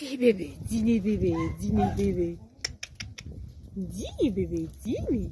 Дими бебе, дини, бебе, дини, бебе. дини, бебе, дини.